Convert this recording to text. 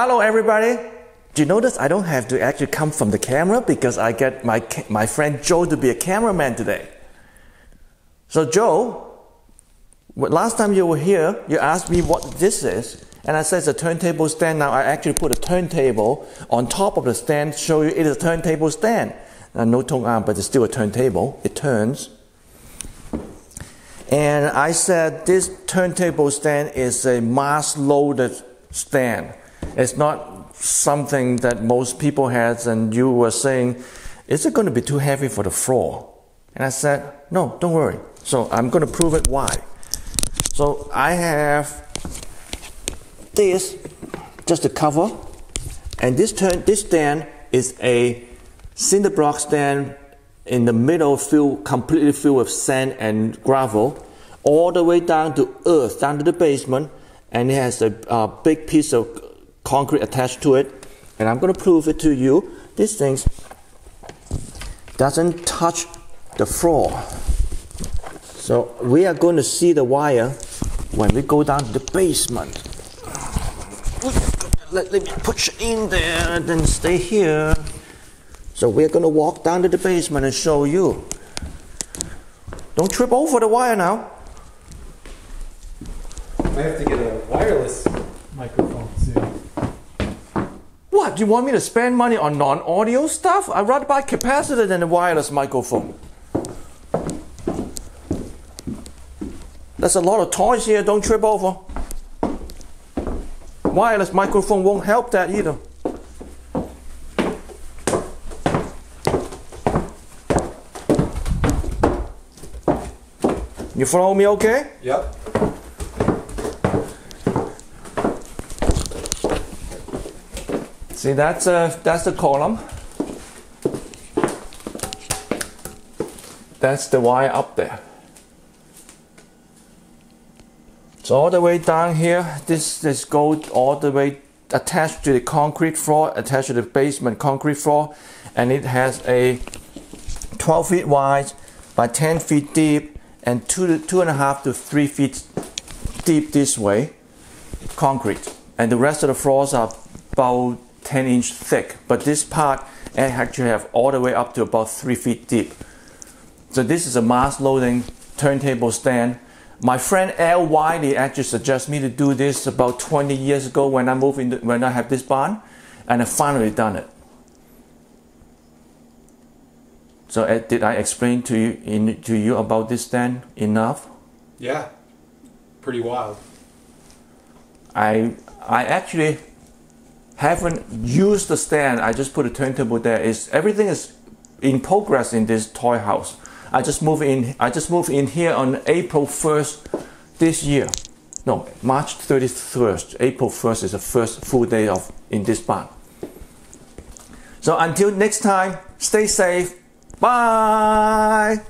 Hello, everybody. Do you notice I don't have to actually come from the camera because I get my, my friend Joe to be a cameraman today. So, Joe, last time you were here, you asked me what this is, and I said it's a turntable stand. Now I actually put a turntable on top of the stand, show you it is a turntable stand. Now, no tone arm, but it's still a turntable. It turns. And I said this turntable stand is a mass loaded stand. It's not something that most people has, and you were saying, is it going to be too heavy for the floor? And I said, no, don't worry. So I'm going to prove it why. So I have this, just a cover, and this turn, this stand is a cinder block stand in the middle filled completely filled with sand and gravel all the way down to earth down to the basement and it has a, a big piece of concrete attached to it and i'm going to prove it to you this thing doesn't touch the floor so we are going to see the wire when we go down to the basement let, let me push in there and then stay here so we're going to walk down to the basement and show you. Don't trip over the wire now. I have to get a wireless microphone soon. What? You want me to spend money on non audio stuff? I'd rather buy capacitor than a wireless microphone. There's a lot of toys here, don't trip over. Wireless microphone won't help that either. You follow me okay? Yep. See, that's, uh, that's the column. That's the wire up there. So all the way down here, this is goes all the way attached to the concrete floor, attached to the basement concrete floor, and it has a 12 feet wide by 10 feet deep and two two and a half to three feet deep this way, concrete, and the rest of the floors are about 10 inch thick. But this part I actually have all the way up to about three feet deep. So this is a mass loading turntable stand. My friend Al Wiley actually suggested me to do this about 20 years ago when I moved in, when I have this barn, and I finally done it. So uh, did I explain to you in, to you about this stand enough? Yeah. Pretty wild. I I actually haven't used the stand. I just put a turntable there. Is everything is in progress in this toy house. I just moved in. I just moved in here on April first this year. No, March thirty first. April first is the first full day of in this barn. So until next time, stay safe Bye.